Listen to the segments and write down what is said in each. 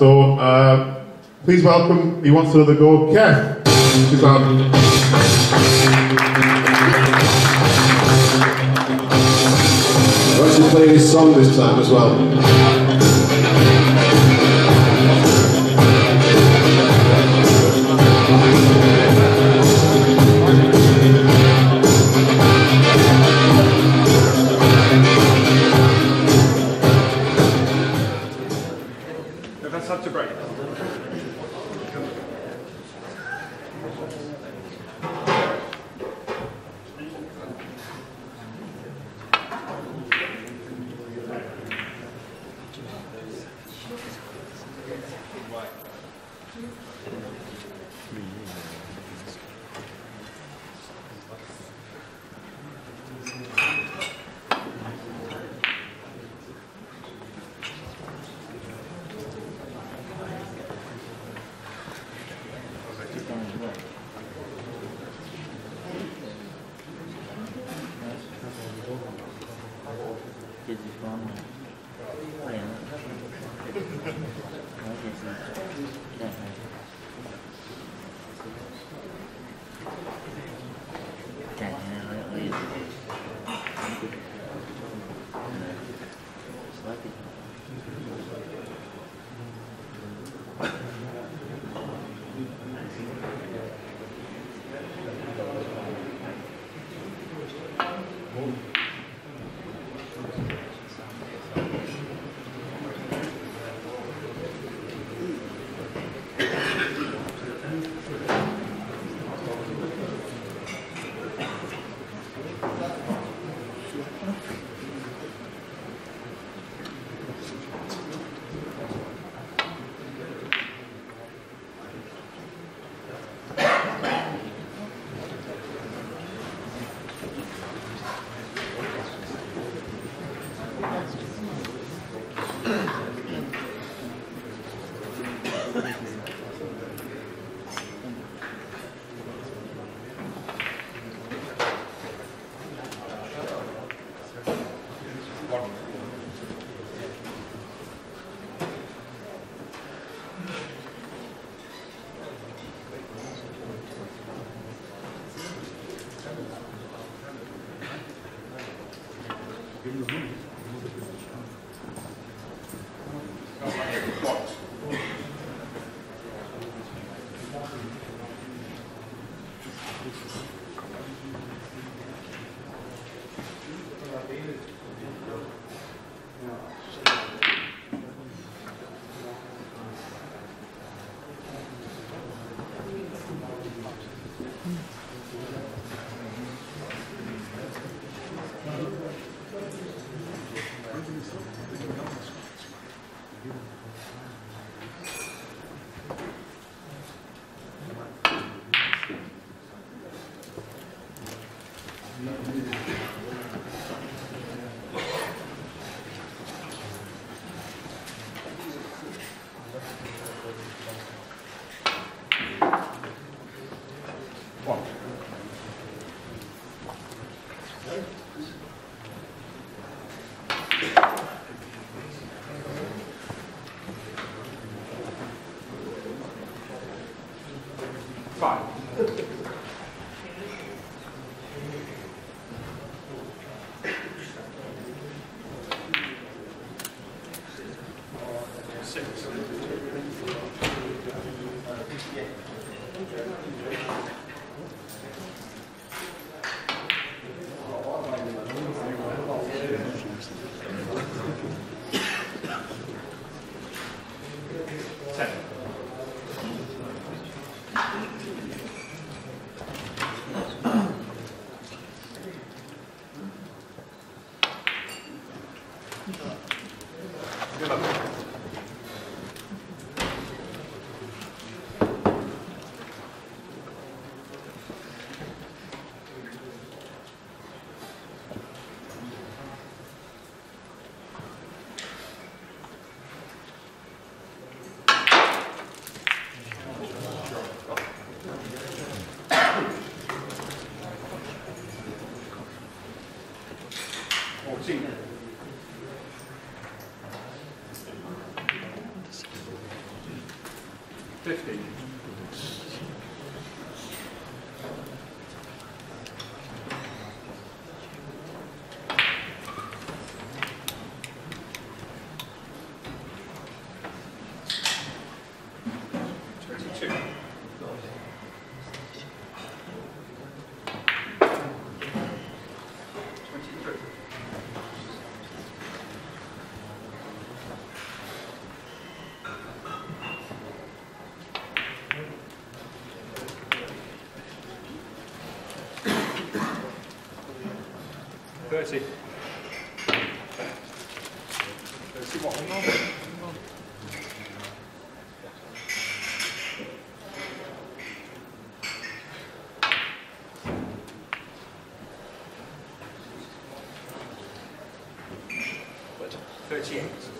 So uh, please welcome, he wants know go, Kev. Please welcome. We're actually playing his song this time as well. 这个地方。Six. 佢先。佢先落咁咯。客气。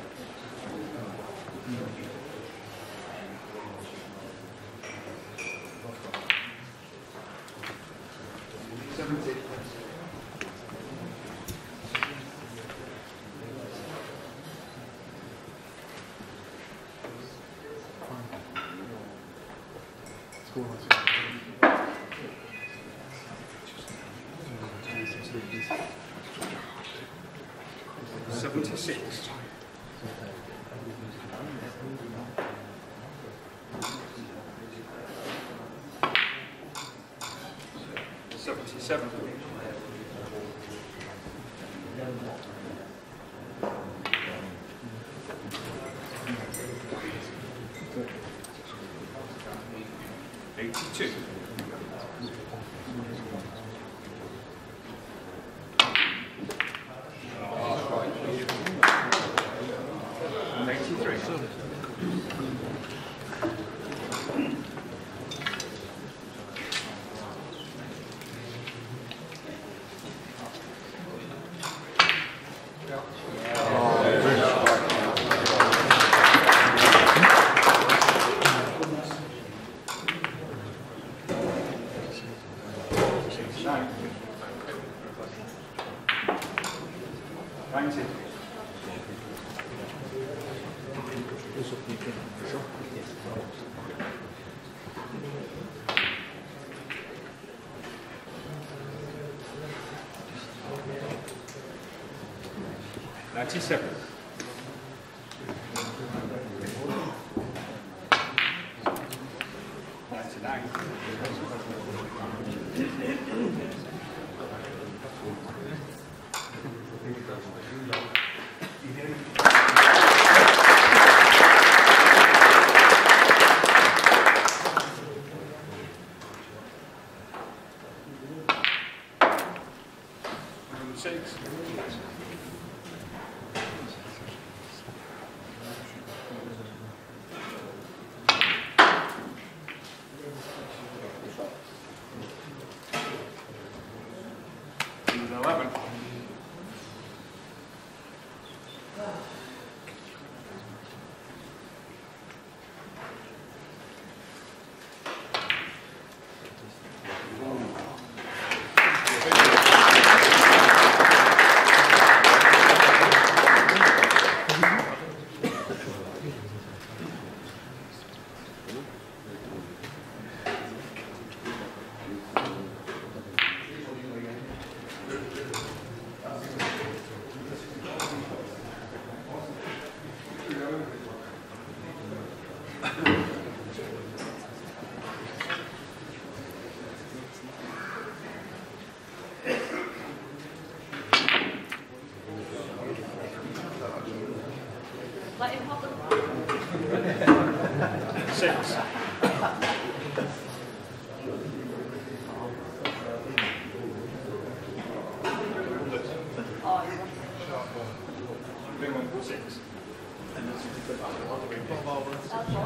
Seventy-six. Seventy-seven. Ninety-seven. Ninety-nine. Hundred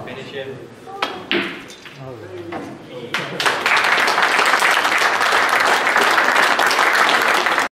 finish him.